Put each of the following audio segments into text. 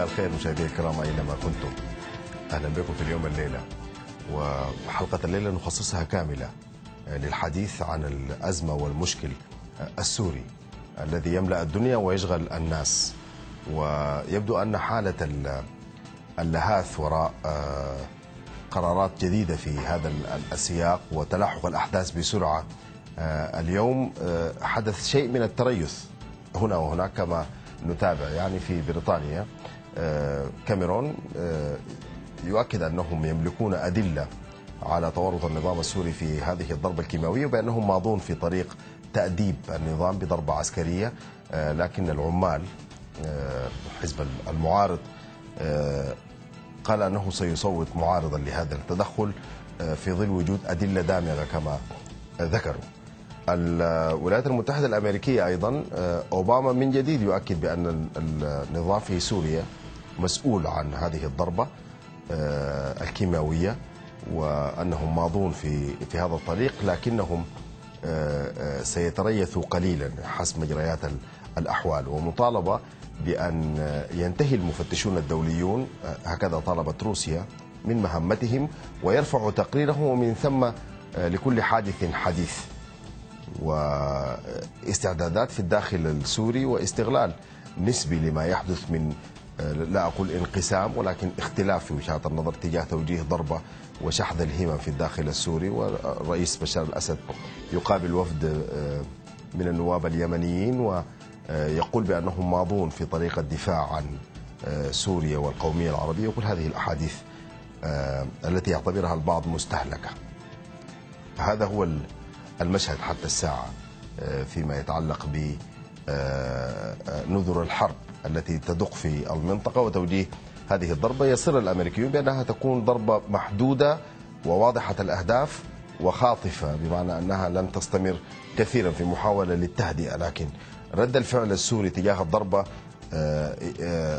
مساء الخير مشاهدينا الكرام أينما كنتم؟ أهلا بكم في اليوم الليلة وحلقة الليلة نخصصها كاملة للحديث عن الأزمة والمشكل السوري الذي يملأ الدنيا ويشغل الناس. ويبدو أن حالة اللهاث وراء قرارات جديدة في هذا السياق وتلاحق الأحداث بسرعة اليوم حدث شيء من التريث هنا وهناك كما نتابع يعني في بريطانيا. كاميرون يؤكد أنهم يملكون أدلة على تورط النظام السوري في هذه الضربة الكيماوية وبأنهم ماضون في طريق تأديب النظام بضربة عسكرية لكن العمال حزب المعارض قال أنه سيصوت معارضا لهذا التدخل في ظل وجود أدلة دامغة كما ذكروا. الولايات المتحدة الأمريكية أيضا أوباما من جديد يؤكد بأن النظام في سوريا مسؤول عن هذه الضربة الكيماوية وأنهم ماضون في في هذا الطريق لكنهم سيتريثوا قليلا حسب مجريات الأحوال. ومطالبة بأن ينتهي المفتشون الدوليون هكذا طلبت روسيا من مهمتهم ويرفعوا تقريرهم ومن ثم لكل حادث حديث. واستعدادات في الداخل السوري واستغلال نسبي لما يحدث من لا أقول انقسام ولكن اختلاف في وجهات النظر تجاه توجيه ضربة وشحذ الهمم في الداخل السوري والرئيس بشار الأسد يقابل وفد من النواب اليمنيين ويقول بأنهم ماضون في طريق الدفاع عن سوريا والقومية العربية وكل هذه الأحاديث التي يعتبرها البعض مستهلكة. هذا هو المشهد حتى الساعة فيما يتعلق ب نذر الحرب التي تدق في المنطقة وتوجيه هذه الضربة. يصر الأمريكيون بأنها تكون ضربة محدودة وواضحة الأهداف وخاطفة بمعنى أنها لن تستمر كثيرا في محاولة للتهدئة. لكن رد الفعل السوري تجاه الضربة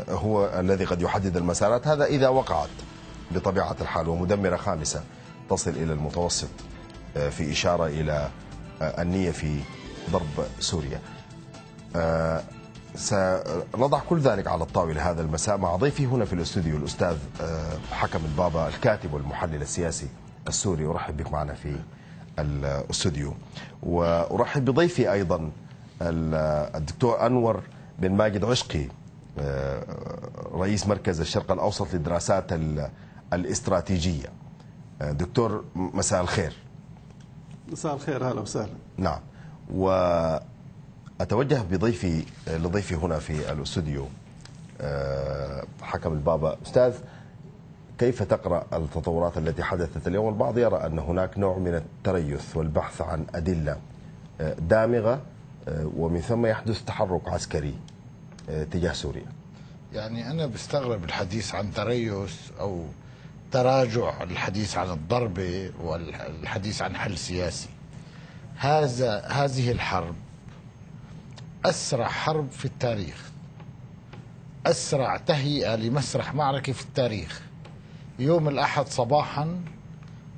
هو الذي قد يحدد المسارات. هذا إذا وقعت بطبيعة الحال ومدمرة خامسة تصل إلى المتوسط في إشارة إلى النية في ضرب سوريا. سنضع كل ذلك على الطاولة هذا المساء مع ضيفي هنا في الاستوديو الأستاذ حكم البابا الكاتب والمحلل السياسي السوري. أرحب بك معنا في الاستوديو. وأرحب بضيفي أيضا الدكتور أنور بن ماجد عشقي رئيس مركز الشرق الأوسط للدراسات الاستراتيجية. دكتور مساء الخير. مساء الخير أهلا وسهلا. نعم. و أتوجه بضيفي لضيفي هنا في الأستوديو حكم البابا. أستاذ كيف تقرأ التطورات التي حدثت اليوم؟ البعض يرى أن هناك نوع من التريث والبحث عن أدلة دامغة ومن ثم يحدث تحرك عسكري تجاه سوريا. يعني أنا بستغرب الحديث عن تريث أو تراجع الحديث عن الضربه والحديث عن حل سياسي. هذا هذه الحرب أسرع حرب في التاريخ. أسرع تهيئة لمسرح معركة في التاريخ. يوم الأحد صباحا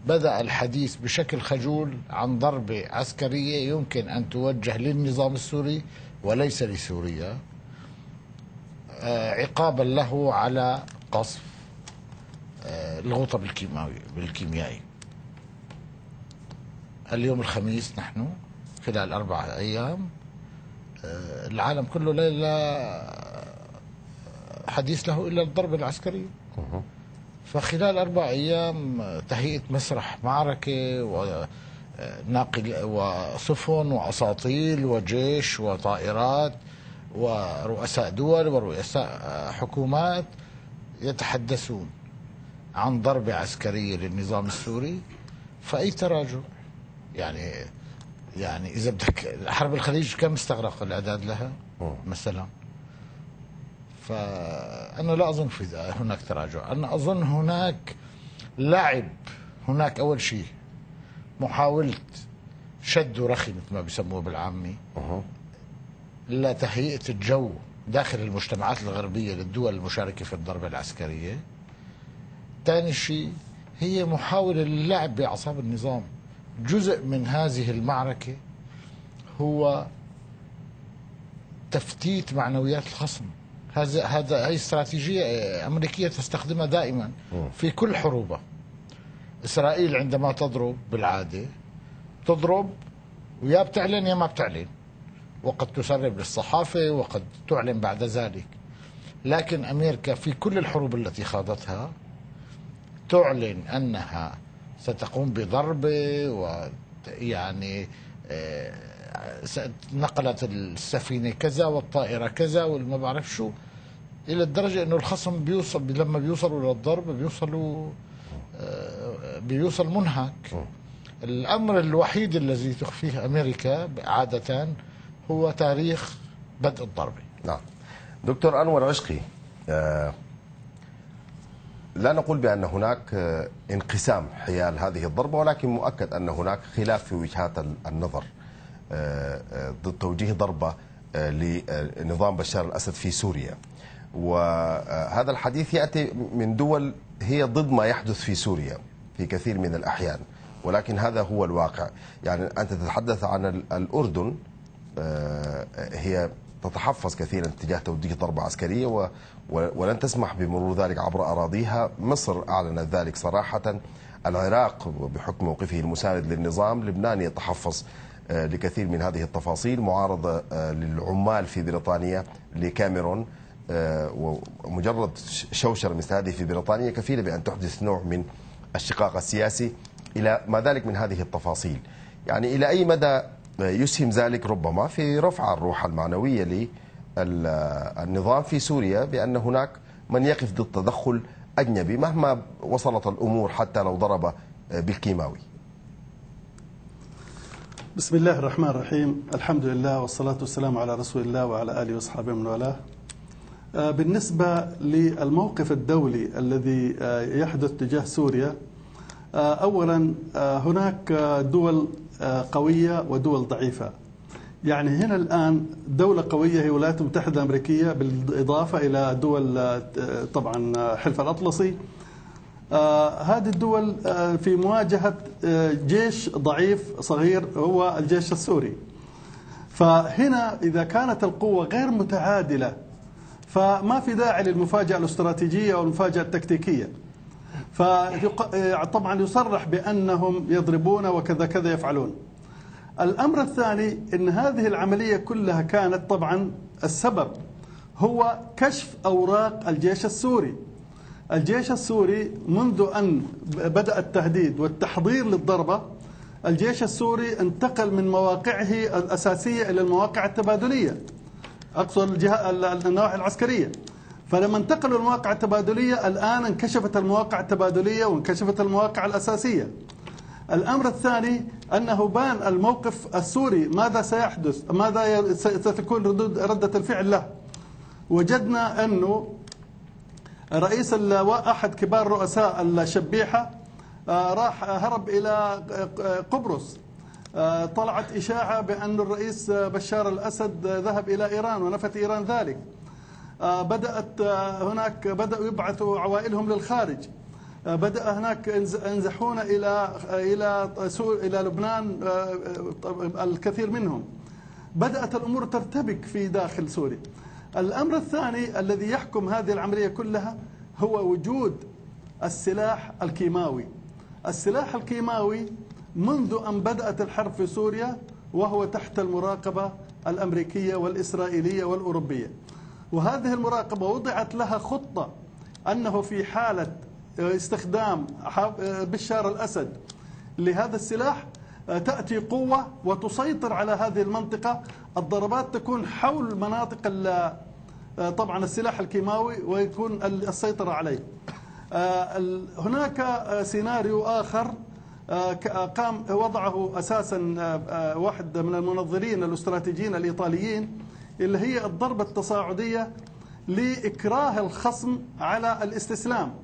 بدأ الحديث بشكل خجول عن ضربة عسكرية يمكن أن توجه للنظام السوري وليس لسوريا. عقابا له على قصف الغطى بالكيماوي بالكيميائي. اليوم الخميس نحن خلال أربعة أيام العالم كله لا حديث له إلا الضربه العسكريه فخلال أربع أيام تهيئة مسرح معركة وناقل وسفن وأساطيل وجيش وطائرات ورؤساء دول ورؤساء حكومات يتحدثون عن ضربه عسكريه للنظام السوري فأي تراجع؟ يعني يعني إذا بدك حرب الخليج كم استغرق الأعداد لها؟ مثلا. فأنا لا أظن في هناك تراجع. أنا أظن هناك لعب. هناك أول شيء محاولة شد ورخي مثل ما بيسموه بالعامي. لتهيئه الجو داخل المجتمعات الغربية للدول المشاركة في الضربة العسكرية. ثاني شيء هي محاولة للعب باعصاب النظام. جزء من هذه المعركة هو تفتيت معنويات الخصم. هذا هذا هي استراتيجية أمريكية تستخدمها دائما في كل حروبها. إسرائيل عندما تضرب بالعادة تضرب ويا بتعلن يا ما بتعلن. وقد تسرب للصحافة وقد تعلن بعد ذلك. لكن أمريكا في كل الحروب التي خاضتها تعلن أنها ستقوم بضربه ويعني آه، نقلت السفينة كذا والطائرة كذا والما بعرف شو إلى الدرجة إنه الخصم بيوصل لما بيوصلوا للضرب بيوصلوا آه، بيوصل منهك. الأمر الوحيد الذي تخفيه أمريكا عادة هو تاريخ بدء الضربه نعم. دكتور أنور عشقي آه لا نقول بأن هناك آه، انقسام حيال هذه الضربة ولكن مؤكد أن هناك خلاف في وجهات النظر. آه، آه، ضد توجيه ضربة آه، لنظام بشار الأسد في سوريا. وهذا الحديث يأتي من دول هي ضد ما يحدث في سوريا في كثير من الأحيان. ولكن هذا هو الواقع. يعني أنت تتحدث عن ال- الأردن آه، هي تتحفظ كثيرا تجاه توجيه ضربة عسكرية و- ولن تسمح بمرور ذلك عبر أراضيها. مصر أعلنت ذلك صراحة. العراق بحكم موقفه المساند للنظام لبنان يتحفظ آه، لكثير من هذه التفاصيل. معارضة آه، للعمال في بريطانيا لكاميرون آه، ومجرد شوشرة مثل هذه في بريطانيا كفيلة بأن تحدث نوع من الشقاق السياسي إلى ما ذلك من هذه التفاصيل. يعني إلى أي مدى يسهم ذلك ربما في رفع الروح المعنوية للنظام في سوريا بأن هناك من يقف ضد تدخل أجنبي مهما وصلت الأمور حتى لو ضرب بالكيماوي. بسم الله الرحمن الرحيم. الحمد لله والصلاة والسلام على رسول الله وعلى آله وأصحابه من والاه. آه، بالنسبة للموقف الدولي الذي آه، يحدث تجاه سوريا آه، أولا هناك دول قوية ودول ضعيفة. يعني هنا الآن دولة قوية هي الولايات المتحدة الأمريكية بالإضافة إلى دول آه، طبعا آه، حلف الأطلسي. آه هذه الدول آه في مواجهة آه جيش ضعيف صغير هو الجيش السوري. فهنا إذا كانت القوة غير متعادلة فما في داعي للمفاجأة الاستراتيجية والمفاجأة التكتيكية. فطبعا يصرح بأنهم يضربون وكذا كذا يفعلون. الأمر الثاني أن هذه العملية كلها كانت طبعا السبب هو كشف أوراق الجيش السوري. الجيش السوري منذ أن بدأ التهديد والتحضير للضربة الجيش السوري انتقل من مواقعه الأساسية إلى المواقع التبادلية أقصد النواحي العسكرية. فلما انتقلوا المواقع التبادلية الآن انكشفت المواقع التبادلية وانكشفت المواقع الأساسية. الأمر الثاني أنه بان الموقف السوري ماذا سيحدث ماذا ستكون ردود ردة الفعل له. وجدنا أنه رئيس أحد كبار رؤساء الشبيحة راح هرب إلى قبرص. طلعت إشاعة بأن الرئيس بشار الأسد ذهب إلى إيران ونفت إيران ذلك. بدأت هناك بدأوا يبعثوا عوائلهم للخارج. بدأ هناك ينزحون إلى إلى إلى لبنان الكثير منهم. بدأت الأمور ترتبك في داخل سوريا. الأمر الثاني الذي يحكم هذه العملية كلها هو وجود السلاح الكيماوي. السلاح الكيماوي منذ أن بدأت الحرب في سوريا وهو تحت المراقبة الأمريكية والإسرائيلية والأوروبية. وهذه المراقبة وضعت لها خطة أنه في حالة استخدام بشار الأسد لهذا السلاح تأتي قوة وتسيطر على هذه المنطقة. الضربات تكون حول مناطق طبعا السلاح الكيماوي ويكون السيطرة عليه. هناك سيناريو آخر قام وضعه أساسا واحد من المنظرين الأستراتيجيين الإيطاليين. اللي هي الضربة التصاعدية لإكراه الخصم على الاستسلام.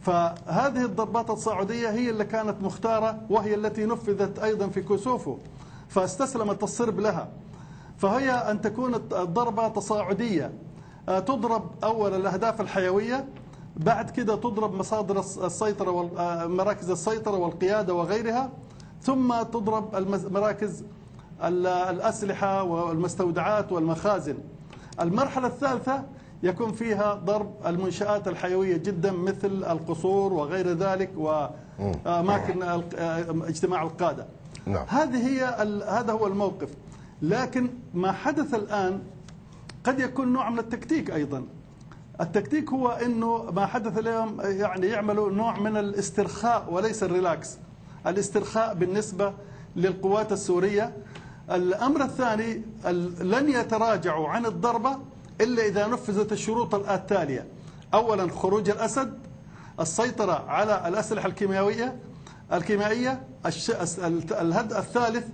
فهذه الضربات التصاعدية هي اللي كانت مختارة وهي التي نفذت أيضا في كوسوفو فاستسلمت الصرب لها. فهي أن تكون الضربة تصاعدية. تضرب أول الأهداف الحيوية بعد كده تضرب مصادر السيطرة ومراكز السيطرة والقيادة وغيرها ثم تضرب مراكز الأسلحة والمستودعات والمخازن. المرحلة الثالثة يكون فيها ضرب المنشآت الحيوية جدا مثل القصور وغير ذلك وأماكن الق- اجتماع القادة. نعم. هذه هي هذا هو الموقف. لكن ما حدث الآن قد يكون نوع من التكتيك أيضا. التكتيك هو أنه ما حدث اليوم يعني يعملوا نوع من الاسترخاء وليس ال relax. الاسترخاء بالنسبة للقوات السورية الأمر الثاني ال- لن يتراجعوا عن الضربة إلا إذا نفذت الشروط التالية. أولا خروج الأسد السيطرة على الأسلحة الكيميائية الكيميائية الش- الس- الت- الهد الثالث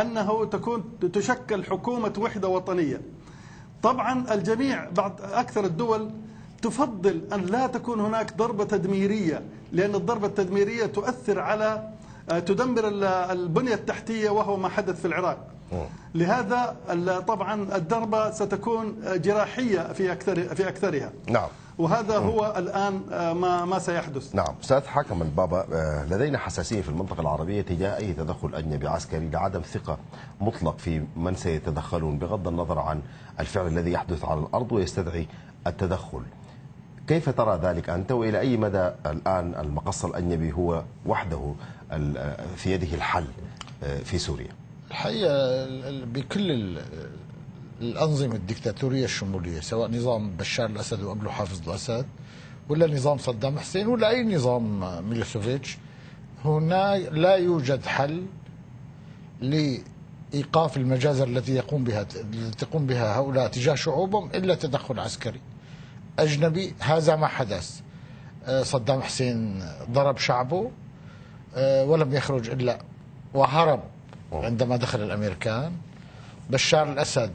أنه تكون تشكل حكومة وحدة وطنية. طبعا الجميع بعض أكثر الدول تفضل أن لا تكون هناك ضربة تدميرية لأن الضربة التدميرية تؤثر على آه، تدمر ال- البنية التحتية وهو ما حدث في العراق. لهذا طبعا الضربة ستكون جراحية في أكثر في أكثرها. نعم. وهذا هو الآن آه، ما ما سيحدث. نعم. أستاذ حكم البابا آه، لدينا حساسيه في المنطقة العربية تجاه أي تدخل أجنبي عسكري لعدم ثقة مطلق في من سيتدخلون بغض النظر عن الفعل الذي يحدث على الأرض ويستدعي التدخل. كيف ترى ذلك أنت؟ وإلى أي مدى الآن المقص الأجنبي هو وحده آه، في يده الحل في سوريا؟ الحقيقة ال- ال- بكل ال- الأنظمة الدكتاتورية الشمولية سواء نظام بشار الأسد وقبله حافظ الأسد ولا نظام صدام حسين ولا أي نظام ميلوسوفيتش هنا لا يوجد حل لإيقاف المجازر التي يقوم بها تقوم بها هؤلاء تجاه شعوبهم إلا تدخل عسكري أجنبي هذا ما حدث. آه، صدام حسين ضرب شعبه آه، ولم يخرج إلا وهرب. عندما دخل الأمريكان بشار الأسد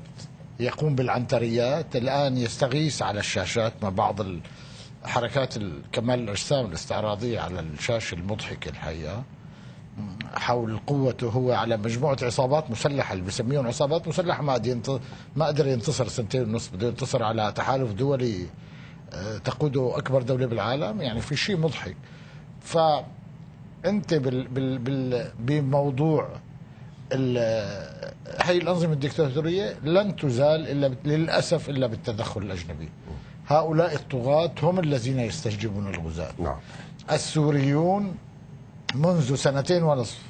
يقوم بالعنتريات الآن يستغيث على الشاشات مع بعض حركات كمال الأجسام الاستعراضية على الشاشه المضحكه الحقيقة حول قوته هو على مجموعة عصابات مسلحة اللي بسميهم عصابات مسلحة ما قدر ما قدر ينتصر سنتين ونص بده ينتصر على تحالف دولي آه، تقوده أكبر دولة بالعالم يعني في شيء مضحك. فأنت بال بال بال بموضوع هي الأنظمة الدكتاتورية لن تزال إلا للأسف إلا بالتدخل الأجنبي. هؤلاء الطغاة هم الذين يستجلبون الغزاة نعم. السوريون منذ سنتين ونصف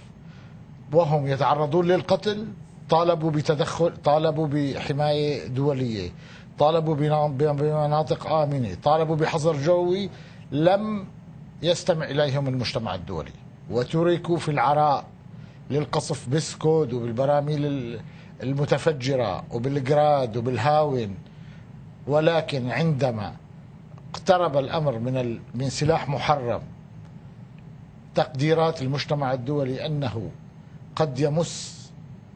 وهم يتعرضون للقتل طالبوا بتدخل طالبوا بحماية دولية طالبوا بمناطق آمنة طالبوا بحظر جوي لم يستمع إليهم المجتمع الدولي. وتركوا في العراء للقصف بسكود وبالبراميل ال- المتفجرة وبالجراد وبالهاون ولكن عندما اقترب الأمر من ال- من سلاح محرم تقديرات المجتمع الدولي أنه قد يمس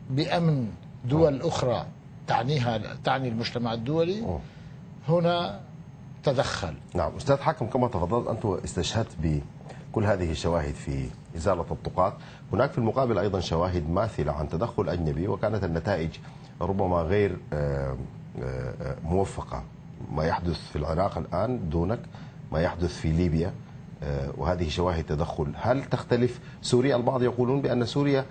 بأمن دول أخرى تعنيها تعني المجتمع الدولي. هنا تدخل نعم أستاذ حكم كما تفضلت أنت استشهدت بكل هذه الشواهد في إزالة الطقات. هناك في المقابل أيضا شواهد ماثلة عن تدخل أجنبي وكانت النتائج ربما غير آه، آه، موفقة. ما يحدث في العراق الآن دونك ما يحدث في ليبيا آه، وهذه شواهد تدخل. هل تختلف؟ سوريا البعض يقولون بأن سوريا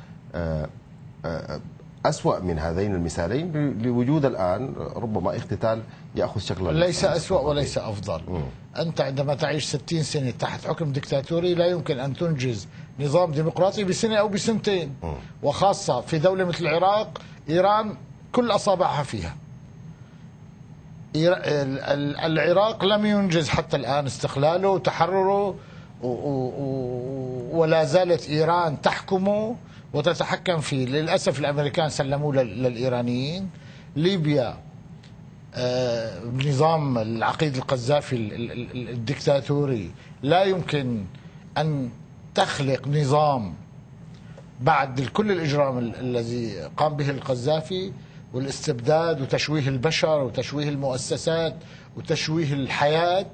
أسوأ من هذين المثالين. لوجود الآن ربما اقتتال يأخذ شكل ليس أسوأ وليس أفضل. أنت عندما تعيش 60 سنة تحت حكم دكتاتوري لا يمكن أن تنجز نظام ديمقراطي بسنة أو بسنتين. وخاصة في دولة مثل العراق إيران كل أصابعها فيها. العراق لم ينجز حتى الآن استقلاله وتحرره ولا زالت إيران تحكمه وتتحكم فيه. للأسف الأمريكان سلموه لل- للإيرانيين. ليبيا آه، بنظام العقيد القذافي ال- ال- ال- الدكتاتوري. لا يمكن أن تخلق نظام بعد كل الإجرام ال- الذي قام به القذافي والاستبداد وتشويه البشر وتشويه المؤسسات وتشويه الحياة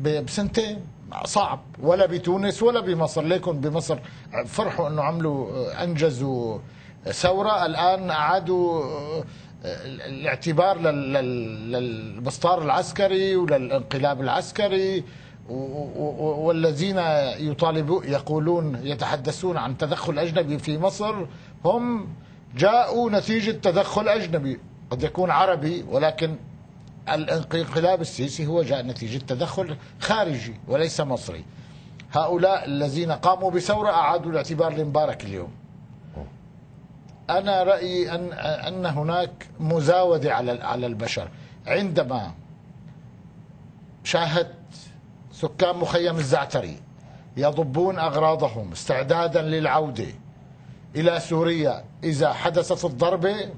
بسنتين. صعب. ولا بتونس ولا بمصر. ليكن بمصر فرحوا إنه عملوا أنجزوا ثورة. الآن أعادوا الاعتبار لل- لل- للمسطار العسكري وللانقلاب العسكري والذين يطالبون يقولون يتحدثون عن تدخل أجنبي في مصر هم جاءوا نتيجة تدخل أجنبي. قد يكون عربي ولكن الانقلاب السيسي هو جاء نتيجة تدخل خارجي وليس مصري. هؤلاء الذين قاموا بثورة أعادوا الاعتبار لمبارك اليوم. أنا رأيي أن أن هناك مزاودة على على البشر. عندما شاهدت سكان مخيم الزعتري يضبون أغراضهم استعدادا للعودة إلى سوريا إذا حدثت الضربة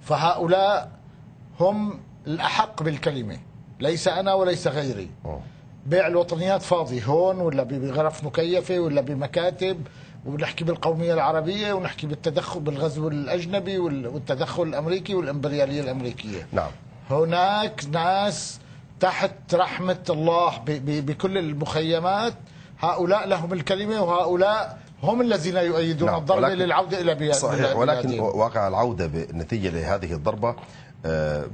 فهؤلاء هم الأحق بالكلمة. ليس أنا وليس غيري. بيع الوطنيات فاضي هون ولا بغرف مكيفة ولا بمكاتب. ونحكي بالقومية العربية ونحكي بالتدخل بالغزو الأجنبي والتدخل الأمريكي والإمبريالية الأمريكية. نعم. هناك ناس تحت رحمة الله بكل المخيمات هؤلاء لهم الكلمة وهؤلاء هم الذين يؤيدون نعم، الضربة ولكن- للعودة إلى بلاد صحيح ولكن بلادهم. واقع العودة بالنتيجة لهذه الضربة آه،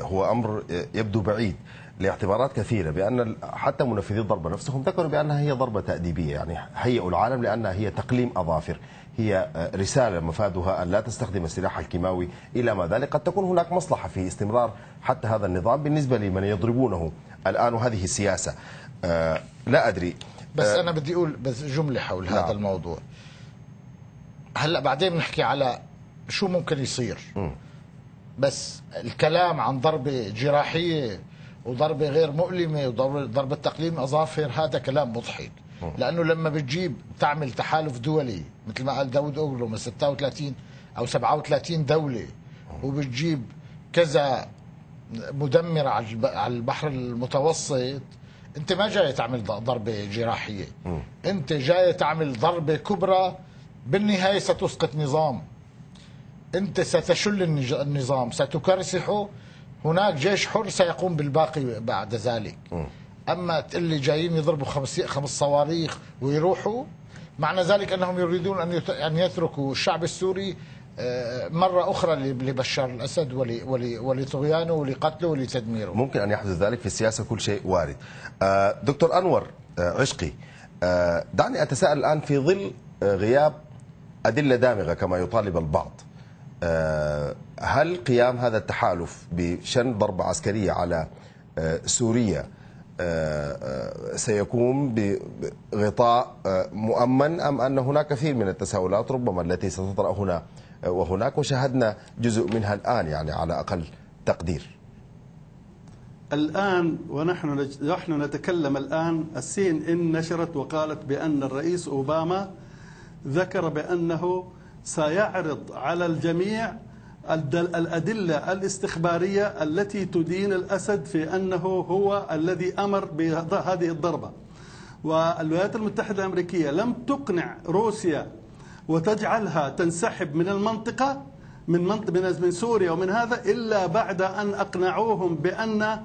هو أمر يبدو بعيد. لاعتبارات كثيرة بأن حتى منفذي الضربة نفسهم ذكروا بأنها هي ضربة تأديبية يعني هيئوا العالم لأنها هي تقليم أظافر هي آه، رسالة مفادها أن لا تستخدم السلاح الكيماوي إلى ما ذلك. قد تكون هناك مصلحة في استمرار حتى هذا النظام بالنسبة لمن يضربونه. الآن وهذه السياسة آه، لا أدري بس آه، أنا بدي أقول بس جملة حول نعم. هذا الموضوع. هلأ بعدين بنحكي على شو ممكن يصير. بس الكلام عن ضربة جراحية وضربة غير مؤلمة وضربة ضربة تقليم أظافر هذا كلام مضحك. لأنه لما بتجيب تعمل تحالف دولي مثل ما قال داود أوغلو من 36 أو 37 دولة وبتجيب كذا مدمرة على الب- على البحر المتوسط أنت ما جاي تعمل ضربة جراحية. أنت جاي تعمل ضربة كبرى بالنهاية ستسقط نظام. أنت ستشل النظام ستكرسحه هناك جيش حر سيقوم بالباقي بعد ذلك أما تقول لي جايين يضربوا خمس خمس صواريخ ويروحوا معنى ذلك أنهم يريدون أن يت- أن يتركوا الشعب السوري آه، مرة أخرى لبشار الأسد ول- ول- ولطغيانه ولقتله ولتدميره ممكن أن يحدث ذلك في السياسة كل شيء وارد. آه، دكتور أنور آه، عشقي دعني أتساءل الآن في ظل غياب أدلة دامغة كما يطالب البعض. آه، هل قيام هذا التحالف بشن ضربة عسكرية على آه، سوريا آه، سيكون بغطاء مؤمن أم أن هناك كثير من التساؤلات ربما التي ستطرأ هنا وهناك وشاهدنا جزء منها الآن يعني على أقل تقدير. الآن ونحن نحن نتكلم الآن السين إن نشرت وقالت بأن الرئيس أوباما ذكر بأنه سيعرض على الجميع الأدلة الاستخبارية التي تدين الأسد في أنه هو الذي أمر بهذه الضربة. والولايات المتحدة الأمريكية لم تقنع روسيا وتجعلها تنسحب من المنطقة من منطقة من سوريا ومن هذا إلا بعد أن أقنعوهم بأن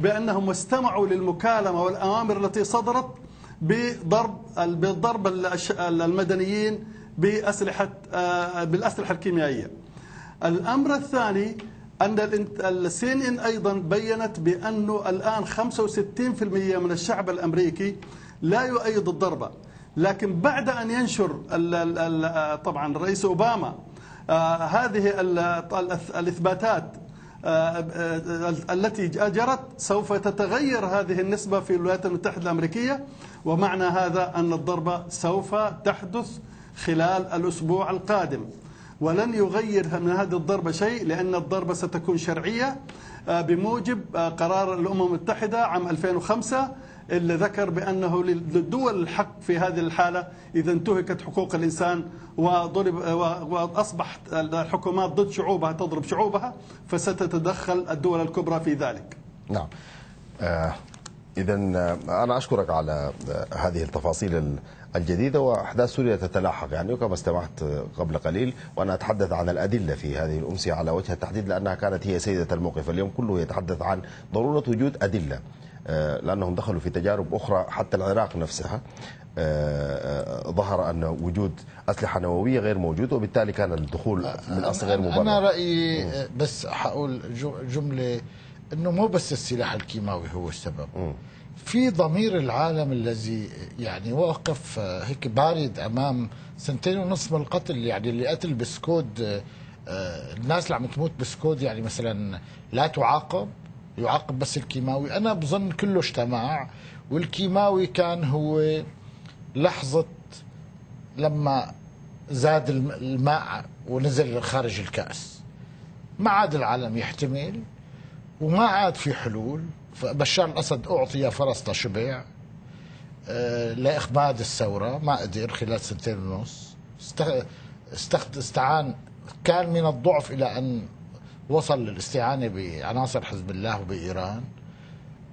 بأنهم استمعوا للمكالمة والأوامر التي صدرت بضرب الأش- المدنيين بأسلحة آه، بالأسلحة الكيميائية. الأمر الثاني أن السين إن أيضا بينت بأنه الآن 65% من الشعب الأمريكي لا يؤيد الضربة لكن بعد أن ينشر ال طبعا الرئيس أوباما آه هذه ال ال الإثباتات آه آه التي جرت سوف تتغير هذه النسبة في الولايات المتحدة الأمريكية. ومعنى هذا أن الضربة سوف تحدث خلال الأسبوع القادم. ولن يغير من هذه الضربة شيء لأن الضربة ستكون شرعية آه، بموجب آه، قرار الأمم المتحدة عام 2005 اللي ذكر بأنه للدول الحق في هذه الحالة إذا انتهكت حقوق الإنسان وضرب و- وأصبحت الحكومات ضد شعوبها تضرب شعوبها فستتدخل الدول الكبرى في ذلك. نعم. آه إذا أنا أشكرك على آه هذه التفاصيل ال- الجديدة وأحداث سوريا تتلاحق. يعني وكما استمعت قبل قليل وأنا أتحدث عن الأدلة في هذه الأمسية على وجه التحديد لأنها كانت هي سيدة الموقف. اليوم كله يتحدث عن ضرورة وجود أدلة آه، لأنهم دخلوا في تجارب أخرى. حتى العراق نفسها آه، آه، ظهر أن وجود أسلحة نووية غير موجود وبالتالي كان الدخول من أصل غير أنا مبرر رأيي بس حقول جملة أنه مو بس السلاح الكيماوي هو السبب. في ضمير العالم الذي يعني واقف آه، هيك بارد أمام سنتين ونصف من القتل. يعني اللي قتل بسكود آه، آه، الناس اللي عم تموت بسكود يعني مثلا لا تعاقب يعاقب بس الكيماوي. أنا بظن كله اجتمع والكيماوي كان هو لحظة لما زاد الم- الماء ونزل خارج الكأس. ما عاد العالم يحتمل وما عاد في حلول. فبشار الأسد أعطي فرس لشبع آه، لاخماد الثورة ما قدر خلال سنتين ونص. استعان كان من الضعف إلى أن وصل للاستعانة بعناصر حزب الله وبإيران.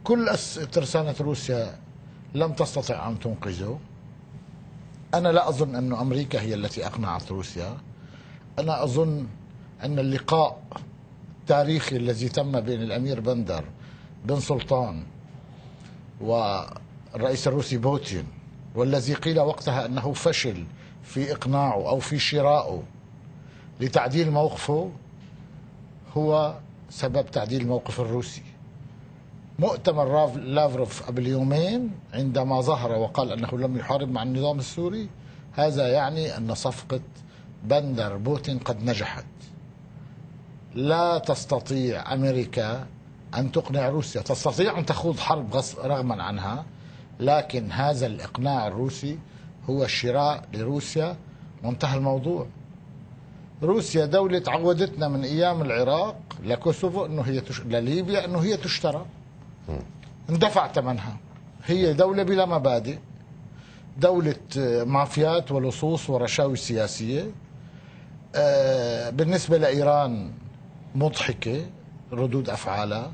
كل ترسانة روسيا لم تستطع أن تنقذه. أنا لا أظن أن أمريكا هي التي أقنعت روسيا. أنا أظن أن اللقاء التاريخي الذي تم بين الأمير بندر بن سلطان والرئيس الروسي بوتين والذي قيل وقتها أنه فشل في إقناعه أو في شرائه لتعديل موقفه هو سبب تعديل الموقف الروسي. مؤتمر لافروف قبل يومين عندما ظهر وقال أنه لم يحارب مع النظام السوري. هذا يعني أن صفقة بندر بوتين قد نجحت. لا تستطيع أمريكا أن تقنع روسيا. تستطيع أن تخوض حرب رغما عنها لكن هذا الإقناع الروسي هو الشراء لروسيا. وانتهى الموضوع. روسيا دولة عودتنا من أيام العراق لكوسوفو أنه هي تش... لليبيا أنه هي تشترى. اندفع ثمنها هي دولة بلا مبادئ. دولة آه، مافيات ولصوص ورشاوي سياسية. آه، بالنسبة لإيران مضحكة ردود أفعالها.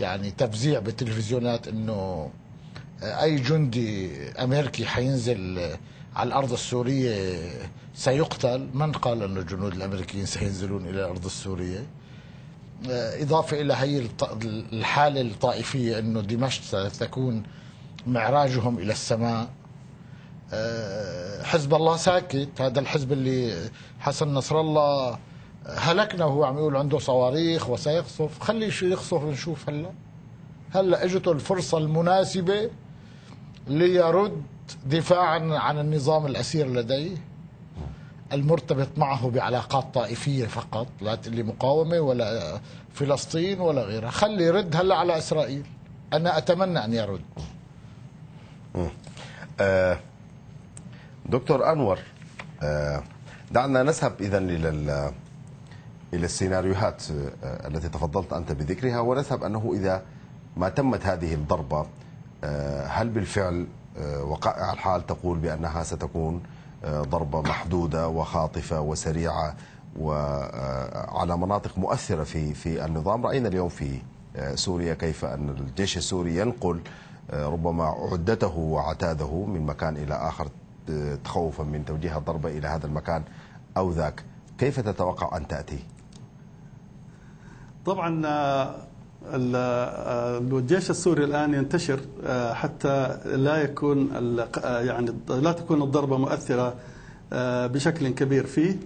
يعني تفزيع بالتلفزيونات آه، أي جندي أمريكي حينزل على الأرض السورية سيقتل؟ من قال أن الجنود الأمريكيين سينزلون إلى الأرض السورية؟ آه، إضافة إلى هي الط- الحالة الطائفية أنه دمشق ستكون معراجهم إلى السماء. آه، حزب الله ساكت. هذا الحزب اللي حسن نصر الله هلكنا وهو عم يقول عنده صواريخ وسيقصف خلي شو يقصف نشوف هلا. هلا اجته الفرصة المناسبة ليرد دفاعا عن النظام الأسير لديه. المرتبط معه بعلاقات طائفية فقط لا تقلي مقاومة ولا فلسطين ولا غيرها. خلي يرد هلا على إسرائيل. أنا أتمنى أن يرد. آه، دكتور أنور آه، دعنا نذهب اذا إلى إلى السيناريوهات آه، التي تفضلت أنت بذكرها ونذهب أنه إذا ما تمت هذه الضربة آه، هل بالفعل آه، وقائع الحال تقول بأنها ستكون ضربة محدودة وخاطفة وسريعة وعلى مناطق مؤثرة في في النظام رأينا اليوم في سوريا كيف أن الجيش السوري ينقل ربما عدته وعتاده من مكان إلى آخر آه، تخوفا من توجيه الضربة إلى هذا المكان أو ذاك كيف تتوقع أن تأتي؟ طبعا آه، آه، الجيش السوري الآن ينتشر آه، حتى لا يكون يعني لا تكون الضربة مؤثرة بشكل كبير فيه.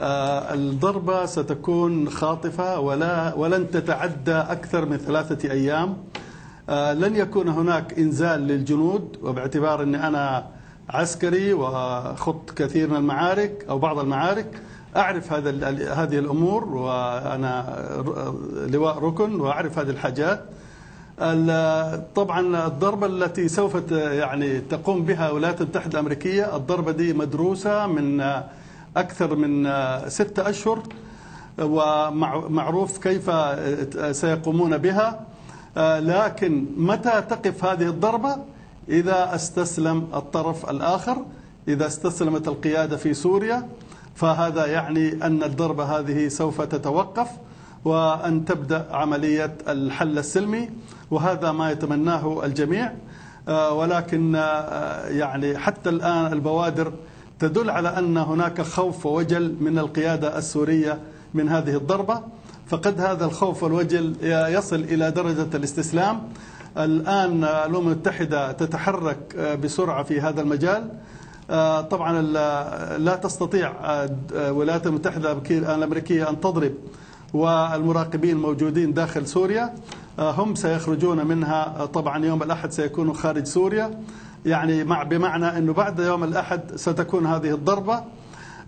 الضربة ستكون خاطفة ولا ولن تتعدى أكثر من ثلاثة أيام. لن يكون هناك إنزال للجنود وباعتبار إني أنا عسكري وخضت كثير من المعارك أو بعض المعارك. أعرف هذا هذه الأمور وأنا لواء ركن وأعرف هذه الحاجات. ال- طبعا الضربة التي سوف يعني تقوم بها الولايات المتحدة الأمريكية الضربة دي مدروسة من أكثر من ستة أشهر ومعروف كيف سيقومون بها. لكن متى تقف هذه الضربة؟ إذا استسلم الطرف الآخر إذا استسلمت القيادة في سوريا. فهذا يعني أن الضربه هذه سوف تتوقف وأن تبدأ عملية الحل السلمي وهذا ما يتمناه الجميع. آه، ولكن آه، يعني حتى الآن البوادر تدل على أن هناك خوف ووجل من القيادة السورية من هذه الضربة. فقد هذا الخوف والوجل يصل إلى درجة الاستسلام. الآن الأمم المتحدة تتحرك آه، بسرعة في هذا المجال. آه، طبعا ال- لا تستطيع آه، الولايات المتحدة الأمريكية أن تضرب والمراقبين موجودين داخل سوريا. آه، هم سيخرجون منها آه، طبعا يوم الأحد سيكونوا خارج سوريا. يعني مع بمعنى إنه بعد يوم الأحد ستكون هذه الضربة.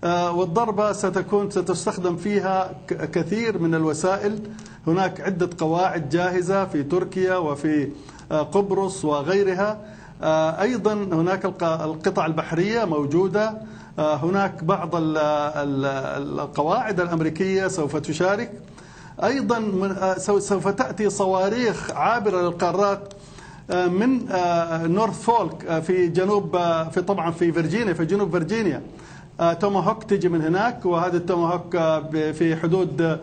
آه، والضربة ستكون ستستخدم فيها كثير من الوسائل. هناك عدة قواعد جاهزة في تركيا وفي آه، قبرص وغيرها. آه، أيضا هناك الق- القطع البحرية موجودة. آه، هناك بعض ال- ال- القواعد الأمريكية سوف تشارك. أيضا من آه، سو- سوف تأتي صواريخ عابرة للقارات آه، من آه، نورفولك آه، في جنوب آه، في طبعا في فيرجينيا في جنوب فيرجينيا. آه، توماهوك تجي من هناك وهذا التوماهوك آه، في حدود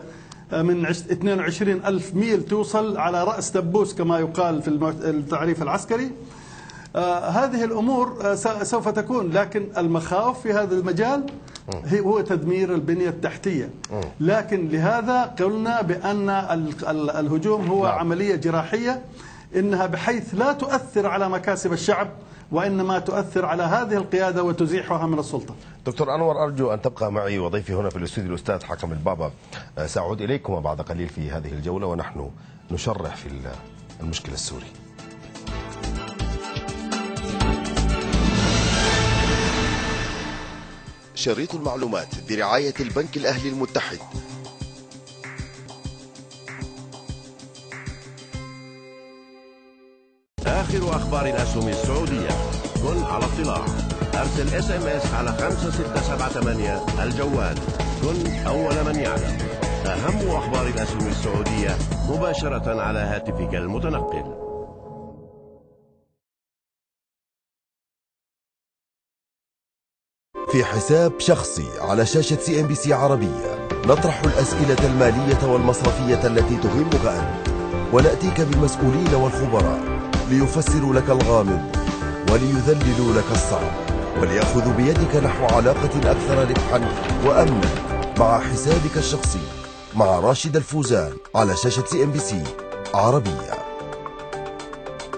آه، من عش- 22 ألف ميل توصل على رأس دبوس كما يقال في التعريف العسكري. آه، هذه الأمور آه، سوف تكون لكن المخاوف في هذا المجال هو تدمير البنية التحتية. لكن لهذا قلنا ال- الهجوم هو نعم. عملية جراحية إنها بحيث لا تؤثر على مكاسب الشعب وإنما تؤثر على هذه القيادة وتزيحها من السلطة. دكتور أنور أرجو أن تبقى معي وضيفي هنا في الاستوديو الأستاذ حكم البابا. آه، سأعود إليكم بعد قليل في هذه الجولة ونحن نشرح في ال- المشكل السوري شريط المعلومات برعاية البنك الأهلي المتحد. آخر أخبار الأسهم السعودية. كن على اطلاع. أرسل SMS على 5678 الجوال. كن أول من يعلم. أهم أخبار الأسهم السعودية مباشرة على هاتفك المتنقل. في حساب شخصي على شاشة CNBC عربية. نطرح الأسئلة المالية والمصرفية التي تهمك أنت. ونأتيك بالمسؤولين والخبراء ليفسروا لك الغامض وليذللوا لك الصعب. وليأخذوا بيدك نحو علاقة أكثر ربحا وأمنا مع حسابك الشخصي مع راشد الفوزان على شاشة CNBC عربية.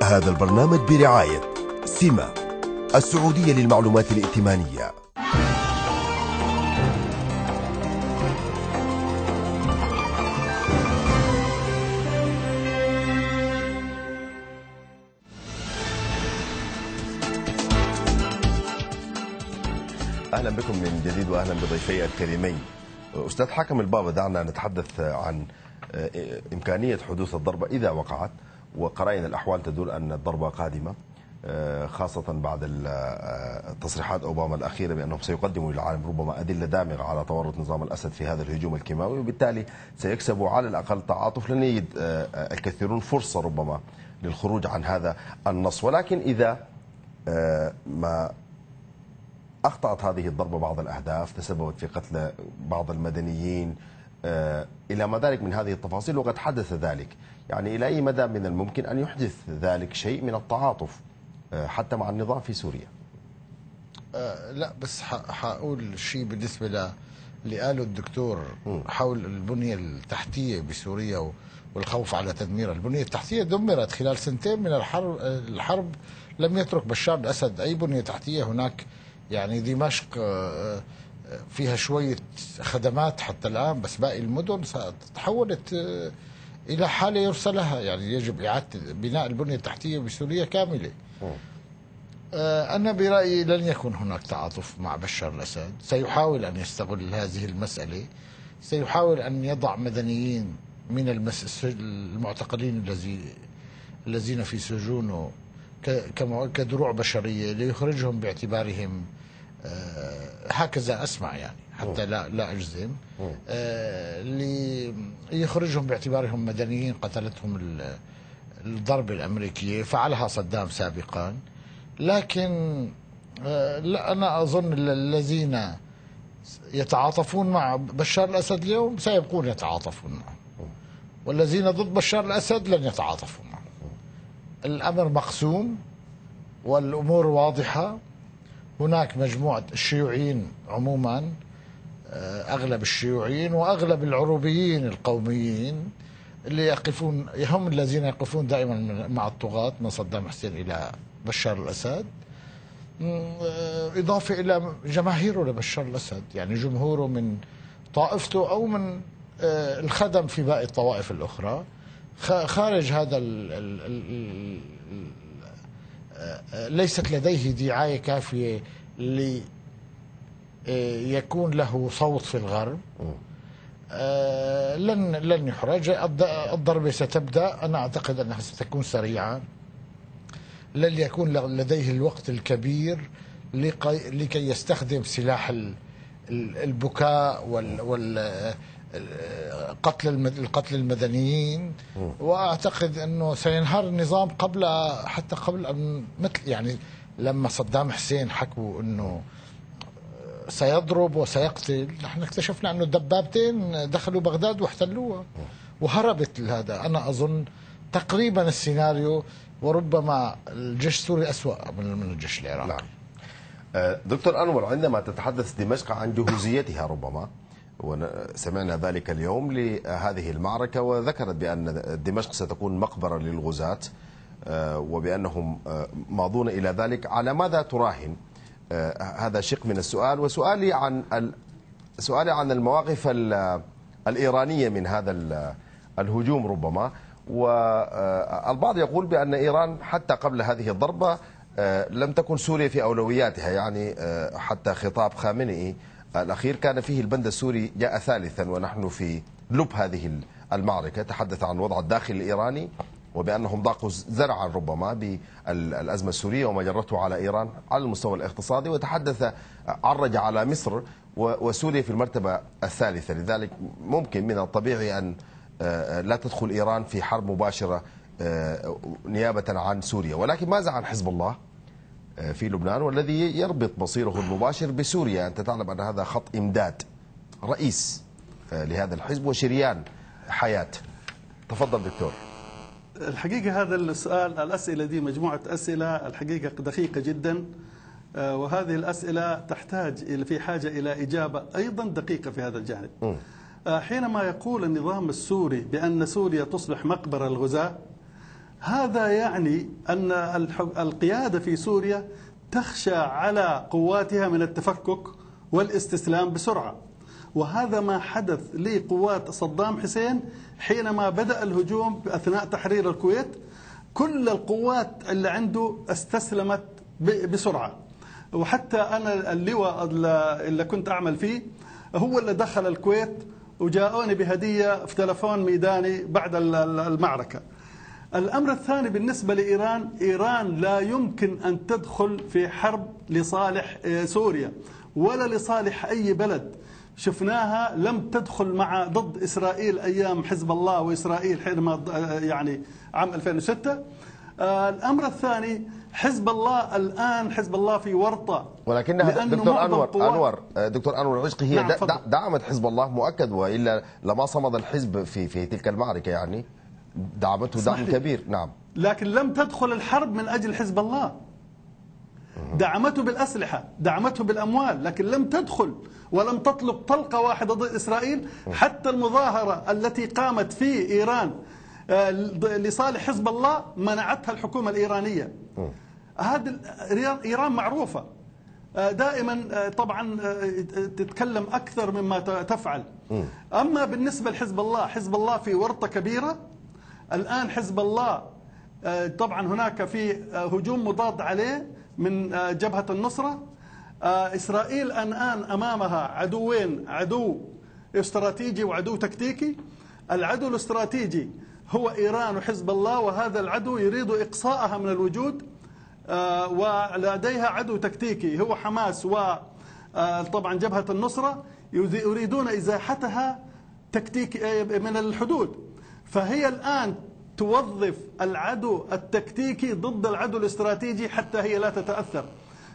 هذا البرنامج برعاية سيما السعودية للمعلومات الائتمانية. أهلا بكم من جديد واهلا بضيفي الكريمين. أستاذ حكم البابا دعنا نتحدث عن آه، إمكانية حدوث الضربة إذا وقعت وقرائن الأحوال تدل أن الضربة قادمة آه، خاصة بعد آه، تصريحات أوباما الأخيرة بأنهم سيقدموا للعالم ربما أدلة دامغة على تورط نظام الأسد في هذا الهجوم الكيماوي وبالتالي سيكسبوا على الأقل تعاطف. لن يجد الكثيرون فرصة ربما للخروج عن هذا النص. ولكن إذا ما أخطأت هذه الضربة بعض الأهداف تسببت في قتل بعض المدنيين. آه، إلى ما ذلك من هذه التفاصيل وقد حدث ذلك. يعني إلى أي مدى من الممكن أن يحدث ذلك شيء من التعاطف آه، حتى مع النظام في سوريا؟ آه، لا بس حقول شيء بالنسبة ل اللي قاله الدكتور حول البنية التحتية بسوريا والخوف على تدميرها البنية التحتية. دمرت خلال سنتين من الحرب الحرب لم يترك بشار الأسد أي بنية تحتية هناك. يعني دمشق آه، آه، فيها شوية خدمات حتى الآن بس باقي المدن تحولت آه، إلى حالة يرسى لها يعني يجب إعادة بناء البنية التحتية بسوريا كاملة. أنا برأيي لن يكن هناك تعاطف مع بشار الأسد. سيحاول أن يستغل هذه المسألة. سيحاول أن يضع مدنيين من المس... المعتقلين الذي الذين في سجونه كدروع بشرية ليخرجهم باعتبارهم هكذا أسمع يعني حتى لا لا أجزم. آه، ليخرجهم باعتبارهم مدنيين قتلتهم ال- الضربة الأمريكية فعلها صدام سابقا. لكن آه، لا أنا أظن ال- الذين يتعاطفون مع بشار الأسد اليوم سيبقون يتعاطفون معه. والذين ضد بشار الأسد لن يتعاطفوا معه. الأمر مقسوم والأمور واضحة. هناك مجموعة الشيوعيين عموما آه، أغلب الشيوعيين وأغلب العروبيين القوميين اللي يقفون هم الذين يقفون دائما مع الطغاة من صدام حسين إلى بشار الأسد. آه، إضافة إلى جماهيره لبشار الأسد يعني جمهوره من طائفته أو من آه، الخدم في باقي الطوائف الأخرى. خارج هذا ليست لديه دعاية كافية آه، يكون له صوت في الغرب. لن لن يحرج. الض- الضربة ستبدأ. أنا أعتقد أنها ستكون سريعة. لن يكون لديه الوقت الكبير لكي يستخدم سلاح ال- ال- البكاء وال وال ال- قتل القتل المدنيين وأعتقد إنه سينهار النظام قبل حتى قبل أن مثل يعني لما صدام حسين حكوا إنه سيضرب وسيقتل نحن اكتشفنا إنه الدبابتين دخلوا بغداد واحتلوها وهربت هذا أنا أظن تقريبا السيناريو وربما الجيش السوري أسوأ من من الجيش العراقي. نعم. آه، دكتور أنور عندما تتحدث دمشق عن جهوزيتها ربما وسمعنا ذلك اليوم لهذه المعركة وذكرت بأن دمشق ستكون مقبرة للغزاة آه، وبأنهم آه، ماضون إلى ذلك. على ماذا تراهن؟ آه، هذا شق من السؤال وسؤالي عن ال- سؤالي عن المواقف ال- الإيرانية من هذا ال- الهجوم ربما. والبعض يقول بأن إيران حتى قبل هذه الضربة لم تكن سوريا في أولوياتها يعني حتى خطاب خامنئي الأخير كان فيه البند السوري جاء ثالثا ونحن في لب هذه المعركة. تحدث عن وضع الداخل الإيراني وبأنهم ضاقوا زرعا ربما بالأزمة السورية وما جرته على إيران على المستوى الاقتصادي. وتحدث عرج على مصر وسوريا في المرتبة الثالثة. لذلك ممكن من الطبيعي أن آه، لا تدخل إيران في حرب مباشرة آه، نيابة عن سوريا. ولكن ماذا عن حزب الله؟ في لبنان والذي يربط مصيره المباشر بسوريا. أنت تعلم أن هذا خط إمداد رئيس آه، لهذا الحزب وشريان حياة. تفضل دكتور. الحقيقة هذا السؤال الأسئلة دي مجموعة أسئلة الحقيقة دقيقة جدا. آه، وهذه الأسئلة تحتاج في حاجة إلى إجابة أيضا دقيقة في هذا الجانب آه، حينما يقول النظام السوري بأن سوريا تصبح مقبرة الغزاة هذا يعني أن القيادة في سوريا تخشى على قواتها من التفكك والاستسلام بسرعة. وهذا ما حدث لقوات صدام حسين حينما بدأ الهجوم أثناء تحرير الكويت. كل القوات اللي عنده استسلمت بسرعة. وحتى أنا اللواء اللي كنت أعمل فيه هو اللي دخل الكويت وجاءوني بهدية في تلفون ميداني بعد ال- ال- المعركة. الأمر الثاني بالنسبة لإيران إيران لا يمكن أن تدخل في حرب لصالح آه، سوريا ولا لصالح أي بلد. شفناها لم تدخل مع ضد إسرائيل أيام حزب الله وإسرائيل حينما آه، يعني عام 2006 آه، الأمر الثاني حزب الله الآن حزب الله في ورطة ولكنها دكتور أنور آه، دكتور أنور العشقي هي نعم، دعمت حزب الله مؤكد وإلا لما صمد الحزب في في تلك المعركة يعني. دعمته دعم. كبير. نعم. لكن لم تدخل الحرب من أجل حزب الله. دعمته بالأسلحة دعمته بالأموال لكن لم تدخل ولم تطلق طلقة واحدة ضد إسرائيل. حتى المظاهرة التي قامت في إيران آه، لصالح حزب الله منعتها الحكومة الإيرانية. هذا إيران معروفة. آه، دائما آه، طبعا تتكلم أكثر مما تفعل. أما بالنسبة لحزب الله حزب الله في ورطة كبيرة الآن حزب الله آه، طبعا هناك في آه، هجوم مضاد عليه من آه، جبهة النصرة. إسرائيل الآن أمامها عدوين عدو استراتيجي وعدو تكتيكي. العدو الاستراتيجي هو إيران وحزب الله وهذا العدو يريد إقصاءها من الوجود ولديها عدو تكتيكي هو حماس وطبعا جبهة النصرة يريدون إزاحتها تكتيك من الحدود. فهي الآن توظف العدو التكتيكي ضد العدو الاستراتيجي حتى هي لا تتأثر.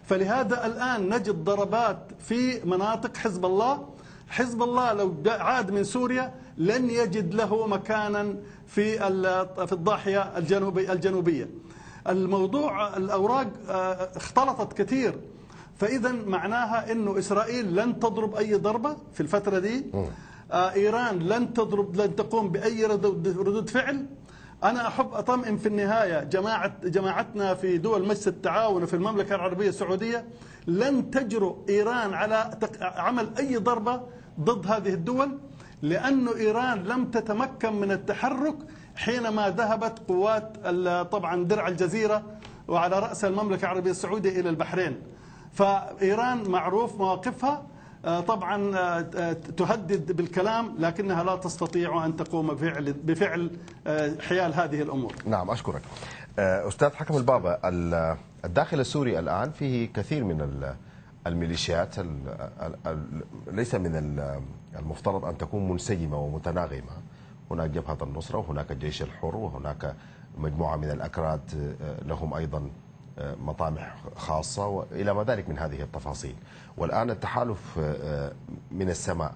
فلهذا الآن نجد ضربات في مناطق حزب الله. حزب الله لو عاد من سوريا لن يجد له مكانا في في الضاحية الجنوبي الجنوبية. الموضوع الأوراق آه، اختلطت كثير. فإذا معناها أنه إسرائيل لن تضرب أي ضربة في الفترة دي. آه، إيران لن تضرب لن تقوم بأي ردود فعل. أنا أحب أطمئن في النهاية جماعة جماعتنا في دول مجلس التعاون وفي المملكة العربية السعودية لن تجرؤ إيران على عمل أي ضربة ضد هذه الدول لأن إيران لم تتمكن من التحرك حينما ذهبت قوات طبعا درع الجزيرة وعلى رأس المملكة العربية السعودية إلى البحرين. فإيران معروف مواقفها طبعا آه، آه، تهدد بالكلام لكنها لا تستطيع أن تقوم بفعل, بفعل آه، حيال هذه الأمور. نعم أشكرك. آه، أستاذ حكم البابا ال- الداخل السوري الآن فيه كثير من ال- الميليشيات ال- ال- ال- ليس من ال- المفترض أن تكون منسجمة ومتناغمة. هناك جبهة النصرة وهناك الجيش الحر وهناك مجموعة من الأكراد آه، لهم أيضا آه، مطامح خاصة وإلى ما ذلك من هذه التفاصيل. والآن التحالف آه، من السماء.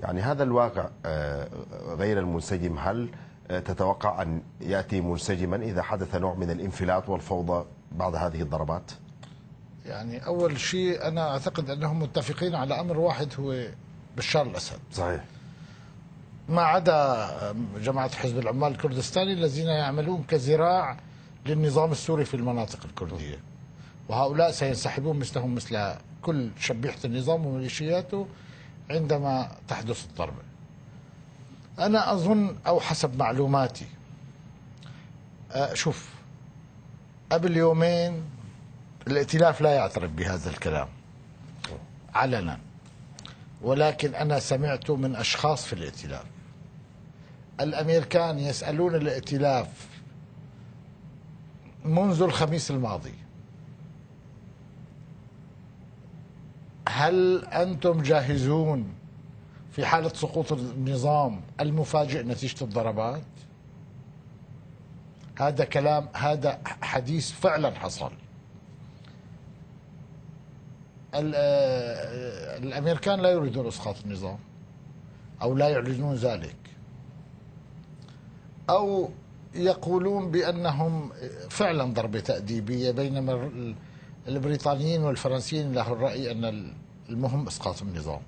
يعني هذا الواقع آه، غير المنسجم. هل آه، تتوقع أن يأتي منسجما إذا حدث نوع من الانفلات والفوضى بعد هذه الضربات؟ يعني أول شيء أنا أعتقد أنهم متفقين على أمر واحد هو بشار الأسد. صحيح. ما عدا جماعة حزب العمال الكردستاني الذين يعملون كذراع للنظام السوري في المناطق الكردية. وهؤلاء سينسحبون مثلهم مثل كل شبيحة النظام وميليشياته عندما تحدث الضربه أنا أظن أو حسب معلوماتي أه، شوف قبل يومين الائتلاف لا يعترف بهذا الكلام علنا. ولكن أنا سمعت من أشخاص في الائتلاف. الأمريكان يسألون الائتلاف منذ الخميس الماضي. هل أنتم جاهزون في حالة سقوط النظام المفاجئ نتيجة الضربات؟ هذا كلام هذا حديث فعلا حصل. آه، الأمريكان لا يريدون إسقاط النظام أو لا يعلنون ذلك. أو يقولون بأنهم فعلا ضربة تأديبية بينما ال- البريطانيين والفرنسيين لهم الرأي أن المهم إسقاط النظام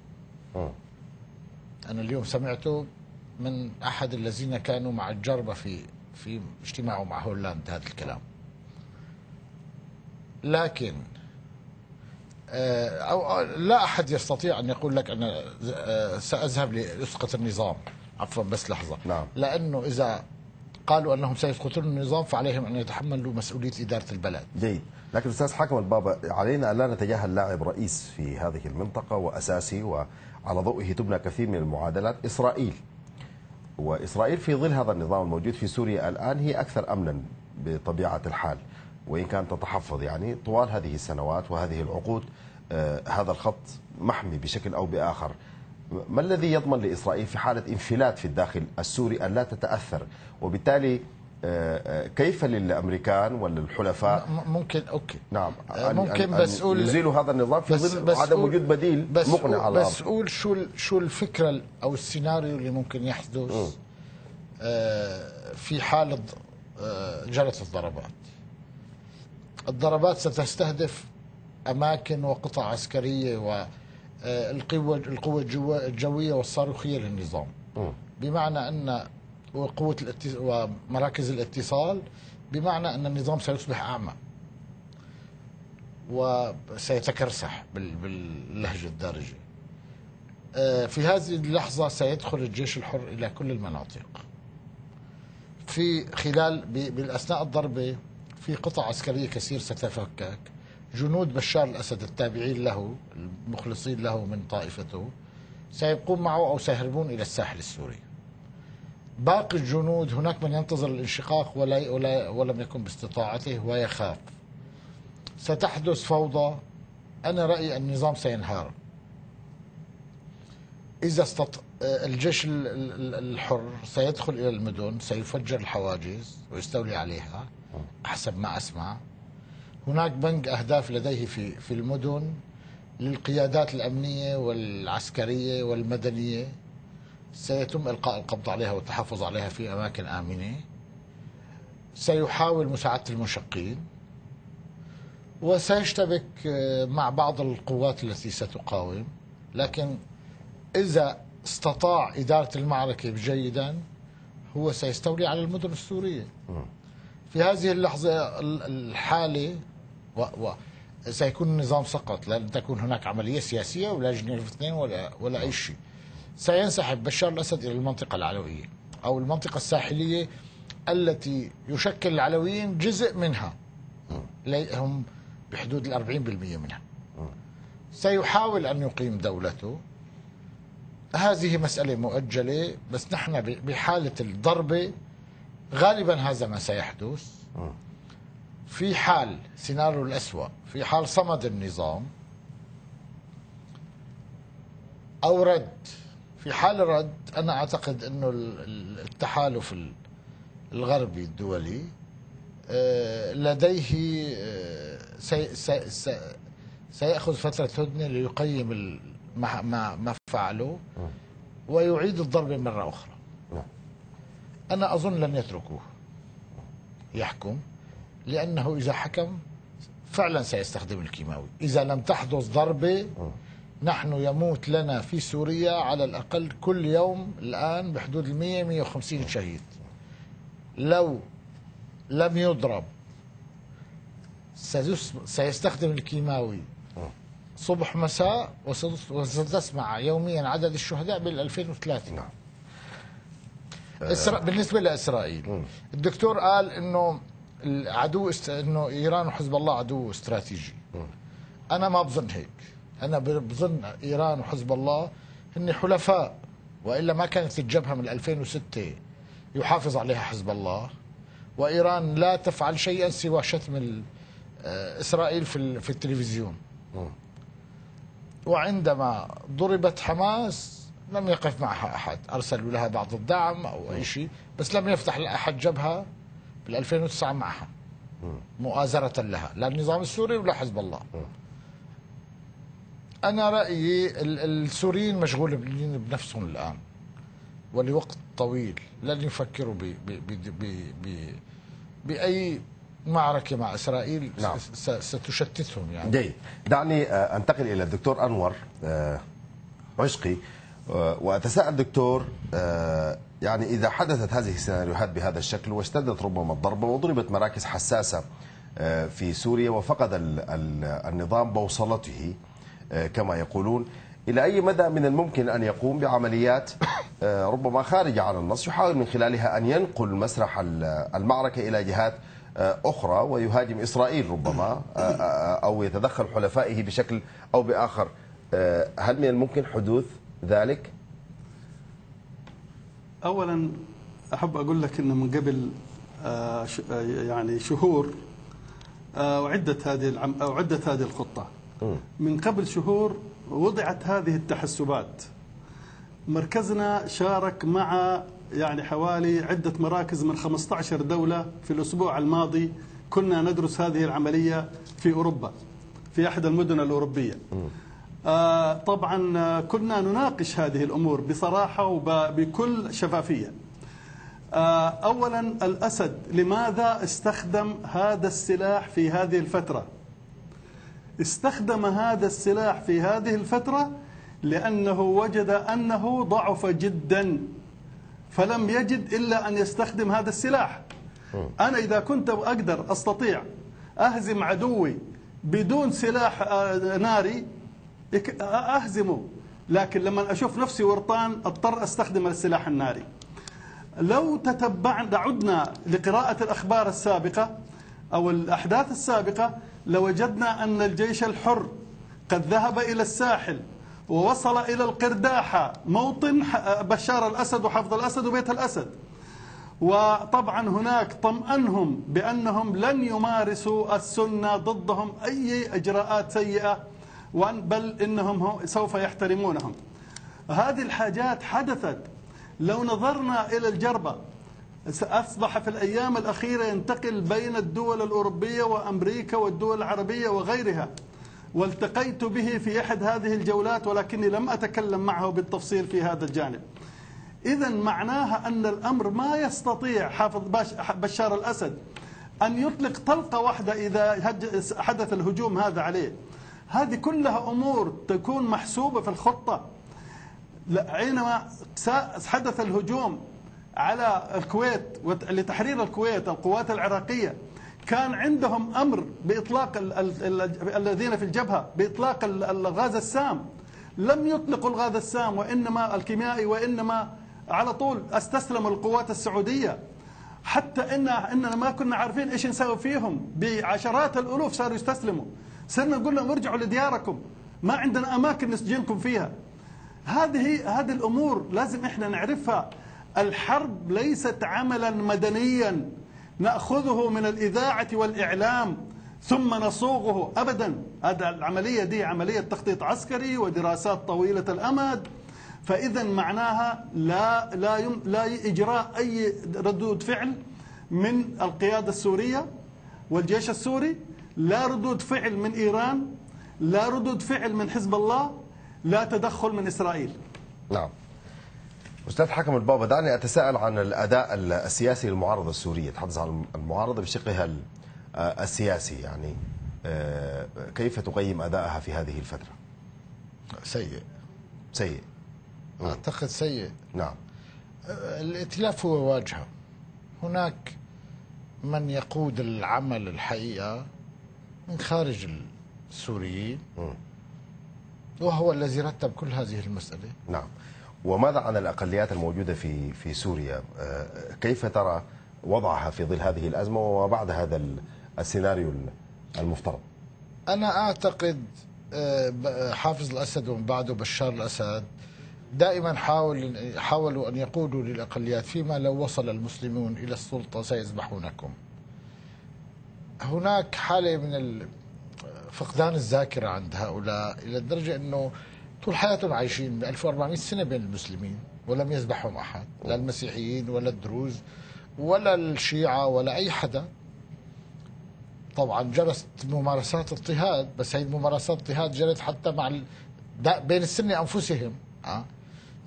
مم. أنا اليوم سمعته من أحد الذين كانوا مع الجربه في في اجتماعه مع هولندا هذا الكلام لكن آه، أو أو لا أحد يستطيع أن يقول لك أنا آه، سأذهب لأسقط النظام عفوا بس لحظة نعم. لأنه إذا قالوا أنهم سيسقطون النظام فعليهم أن يتحملوا مسؤولية إدارة البلد. جيد. لكن أستاذ حكم البابا علينا لا نتجاهل لاعب رئيس في هذه المنطقة وأساسي وعلى ضوئه تبنى كثير من المعادلات إسرائيل. وإسرائيل في ظل هذا النظام الموجود في سوريا الآن هي أكثر أمنا بطبيعة الحال. وإن كانت تتحفظ يعني طوال هذه السنوات وهذه العقود آه هذا الخط محمي بشكل أو بآخر. ما الذي يضمن لإسرائيل في حالة انفلات في الداخل السوري أن لا تتأثر؟ وبالتالي آه، آه، كيف للأمريكان وللحلفاء؟ م- ممكن أوكي. نعم آه، أن- ممكن أن- بس أن قول- يزيلوا هذا النظام في ظل عدم وجود بديل بس مقنع على بس الأرض قول شو ال- شو الفكرة ال- أو السيناريو اللي ممكن يحدث آه، في حالة آه، جرت الضربات. الضربات ستستهدف أماكن وقطع عسكرية والقوه القوه الجوا- الجوية والصاروخية للنظام. مم. بمعنى وقوة الاتص... ومراكز الاتصال بمعنى أن النظام سيصبح أعمى. وسيتكرسح بال... باللهجة الدارجة. آه، في هذه اللحظة سيدخل الجيش الحر إلى كل المناطق. في خلال ب- بالأثناء الضربة في قطع عسكرية كثير ستفكك. جنود بشار الأسد التابعين له المخلصين له من طائفته سيبقون معه أو سيهربون إلى الساحل السوري. باقي الجنود هناك من ينتظر الانشقاق ولا, ولا ولم يكن باستطاعته ويخاف. ستحدث فوضى. أنا رأيي النظام سينهار. إذا استط... الجيش ال- ال- الحر سيدخل إلى المدن سيفجر الحواجز ويستولي عليها حسب ما أسمع. هناك بنك أهداف لديه في في المدن للقيادات الأمنية والعسكرية والمدنية. سيتم إلقاء القبض عليها والتحفظ عليها في أماكن آمنة. سيحاول مساعدة المنشقين وسيشتبك آه، مع بعض القوات التي ستقاوم. لكن إذا استطاع إدارة المعركة جيدا هو سيستولي على المدن السورية. في هذه اللحظة ال- الحالة و و سيكون النظام سقط لن تكون هناك عملية سياسية ولا جنيف اثنين ولا ولا أي شيء. سينسحب بشار الأسد إلى المنطقة العلوية أو المنطقة الساحلية التي يشكل العلويين جزء منها. هم بحدود ال 40% منها. سيحاول أن يقيم دولته. هذه مسألة مؤجلة بس نحن بحالة الضربة غالبا هذا ما سيحدث. في حال سيناريو الأسوأ في حال صمد النظام أو رد. في حال الرد أنا أعتقد أنه ال- ال- التحالف ال- الغربي الدولي آه، لديه آه، سي سي سي سيأخذ فترة هدنة ليقيم ما ما فعله ويعيد الضربة مرة أخرى. نعم. أنا أظن لن يتركوه. يحكم. لأنه إذا حكم فعلا سيستخدم الكيماوي. إذا لم تحدث ضربة نحن يموت لنا في سوريا على الأقل كل يوم الآن بحدود المية مية وخمسين شهيد. لو لم يضرب سيس- سيستخدم الكيماوي صبح مساء وست- وستسمع يوميا عدد الشهداء بال 2003 نعم. إسرا... بالنسبة لإسرائيل الدكتور قال إنه العدو است... إنه إيران وحزب الله عدو استراتيجي. أنا ما بظن هيك. أنا بظن إيران وحزب الله هن حلفاء وإلا ما كانت الجبهة من 2006 يحافظ عليها حزب الله وإيران لا تفعل شيئا سوى شتم آه، إسرائيل في في التلفزيون. وعندما ضربت حماس لم يقف معها أحد. أرسلوا لها بعض الدعم أو أي شيء بس لم يفتح لأحد جبهة. بال 2009 معها مؤازرة لها. لا النظام السوري ولا حزب الله. أنا رأيي ال- السوريين مشغولين بنفسهم الآن. ولوقت طويل. لن يفكروا ب ب ب ب ب بأي معركة مع إسرائيل نعم. ستشتتهم يعني. جيد. دعني آه، أنتقل إلى الدكتور أنور آه، عشقي. آه، وأتساءل دكتور آه، يعني إذا حدثت هذه السيناريوهات بهذا الشكل واشتدت ربما الضربة وضربت مراكز حساسة آه، في سوريا وفقد ال- ال- النظام بوصلته كما يقولون إلى أي مدى من الممكن أن يقوم بعمليات ربما خارجه عن النص يحاول من خلالها أن ينقل مسرح ال- المعركة إلى جهات أخرى ويهاجم إسرائيل ربما أو يتدخل حلفائه بشكل أو بآخر. هل من الممكن حدوث ذلك؟ اولا أحب أقول لك انه من قبل آه، آه، يعني شهور آه، اعدت هذه العم اعدت هذه الخطة. من قبل شهور وضعت هذه التحسبات. مركزنا شارك مع يعني حوالي عدة مراكز من 15 دولة في الأسبوع الماضي. كنا ندرس هذه العملية في أوروبا في أحد المدن الأوروبية. آه، طبعا آه، كنا نناقش هذه الأمور بصراحة وبكل شفافية. آه، أولا الأسد لماذا استخدم هذا السلاح في هذه الفترة؟ استخدم هذا السلاح في هذه الفترة لأنه وجد أنه ضعف جدا فلم يجد إلا أن يستخدم هذا السلاح. أنا إذا كنت أقدر أستطيع أهزم عدوي بدون سلاح آه، ناري أهزمه. لكن لما أشوف نفسي ورطان أضطر أستخدم السلاح الناري. لو تتبعنا عدنا لقراءة الأخبار السابقة أو الأحداث السابقة لوجدنا أن الجيش الحر قد ذهب إلى الساحل ووصل إلى القرداحة موطن بشار الأسد وحفظ الأسد وبيت الأسد. وطبعا هناك طمأنهم بأنهم لن يمارسوا السنة ضدهم أي إجراءات سيئة وأن بل إنهم سوف يحترمونهم. هذه الحاجات حدثت. لو نظرنا إلى الجربة أصبح في الأيام الأخيرة ينتقل بين الدول الأوروبية وأمريكا والدول العربية وغيرها. والتقيت به في أحد هذه الجولات ولكني لم أتكلم معه بالتفصيل في هذا الجانب. إذا معناها أن الأمر ما يستطيع حافظ بشار الأسد أن يطلق طلقة واحدة إذا حدث الهجوم هذا عليه. هذه كلها أمور تكون محسوبة في الخطة. سا- حدث الهجوم على الكويت لتحرير الكويت القوات العراقية كان عندهم أمر بإطلاق ال ال ال الذين في الجبهة بإطلاق ال- الغاز السام. لم يطلقوا الغاز السام وإنما الكيميائي وإنما على طول استسلموا القوات السعودية. حتى إن إننا ما كنا عارفين إيش نسوي فيهم. بعشرات الألوف صاروا يستسلموا. صرنا نقول لهم ارجعوا لدياركم. ما عندنا أماكن نسجنكم فيها. هذه هذه الأمور لازم إحنا نعرفها. الحرب ليست عملا مدنيا. نأخذه من الإذاعة والإعلام ثم نصوغه ابدا. هذا العملية دي عملية تخطيط عسكري ودراسات طويلة الأمد. فاذا معناها لا لا يم لا إجراء أي ردود فعل من القيادة السورية والجيش السوري لا ردود فعل من إيران لا ردود فعل من حزب الله لا تدخل من إسرائيل. نعم. أستاذ حكم البابا دعني أتساءل عن الأداء السياسي للمعارضة السورية. تحدث عن المعارضة بشقها آه، السياسي يعني آه، كيف تقيم أدائها في هذه الفترة؟ سيء. سيء. أعتقد سيء. نعم. الائتلاف هو واجهة. هناك من يقود العمل الحقيقة من خارج السوريين. وهو الذي رتب كل هذه المسألة. نعم. وماذا عن الأقليات الموجودة في في سوريا؟ آه، كيف ترى وضعها في ظل هذه الأزمة وبعد هذا ال- السيناريو المفترض؟ أنا أعتقد آه، حافظ الأسد ومن بعده بشار الأسد دائما حاول حاولوا أن يقولوا للأقليات فيما لو وصل المسلمون إلى السلطة سيذبحونكم. هناك حالة من فقدان الذاكرة عند هؤلاء إلى الدرجة أنه طول حياتهم عايشين من 1400 سنة بين المسلمين ولم يذبحهم أحد لا المسيحيين ولا الدروز ولا الشيعة ولا أي حدا طبعا جرت ممارسات اضطهاد بس هي الممارسات اضطهاد جرت حتى مع ال... بين السنة أنفسهم آه؟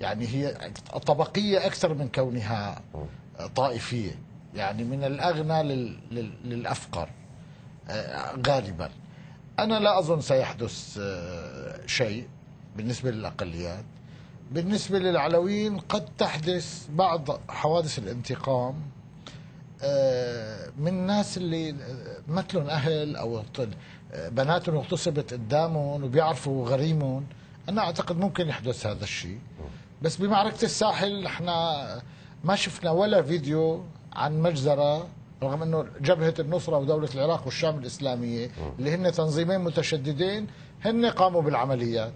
يعني هي طبقية أكثر من كونها طائفية يعني من الأغنى لل... لل... للأفقر غالبا. أنا لا أظن سيحدث آه، شيء بالنسبة للأقليات. بالنسبة للعلويين قد تحدث بعض حوادث الانتقام آه، من الناس اللي مثلهم أهل أو ط- بناتهم اغتصبت قدامهم وبيعرفوا غريمهم. أنا أعتقد ممكن يحدث هذا الشيء. بس بمعركة الساحل إحنا ما شفنا ولا فيديو عن مجزرة رغم إنه جبهة النصرة ودولة العراق والشام الإسلامية اللي هن تنظيمين متشددين هن قاموا بالعمليات.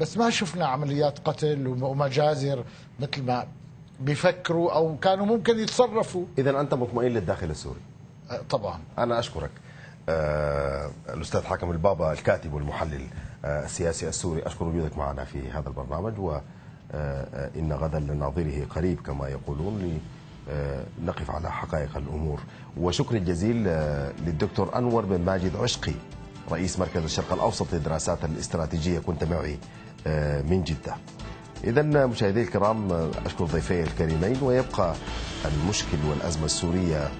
بس ما شفنا عمليات قتل ومجازر مثل ما بيفكروا أو كانوا ممكن يتصرفوا. إذا أنت مطمئن للداخل السوري؟ آه، طبعا. أنا أشكرك. آه، الأستاذ حكم البابا الكاتب والمحلل آه، السياسي السوري أشكر وجودك معنا في هذا البرنامج وإن غدا لناظره قريب كما يقولون لنقف على حقائق الأمور. وشكر الجزيل آه، للدكتور أنور بن ماجد عشقي رئيس مركز الشرق الأوسط للدراسات الاستراتيجية. كنت معي آه، من جدة. إذا مشاهدي الكرام آه، أشكر ضيفي الكريمين ويبقى المشكل والأزمة السورية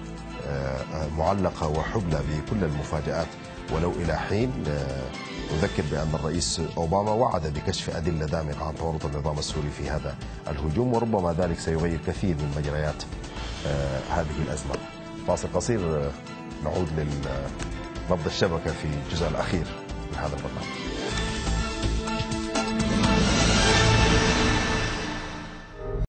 آه، معلقة وحبلى بكل المفاجآت ولو إلى حين آه، أذكر بأن الرئيس أوباما وعد بكشف أدلة دامغة عن تورط النظام السوري في هذا الهجوم وربما ذلك سيغير كثير من مجريات آه، هذه الأزمة. فاصل قصير آه، نعود لنبض الشبكة في الجزء الأخير من هذا البرنامج.